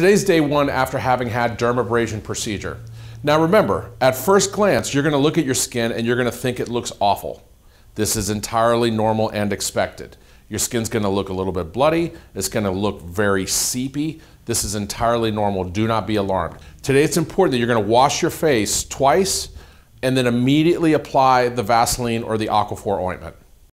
Today's day one after having had dermabrasion procedure. Now remember, at first glance, you're gonna look at your skin and you're gonna think it looks awful. This is entirely normal and expected. Your skin's gonna look a little bit bloody, it's gonna look very seepy. This is entirely normal, do not be alarmed. Today it's important that you're gonna wash your face twice and then immediately apply the Vaseline or the Aquaphor ointment.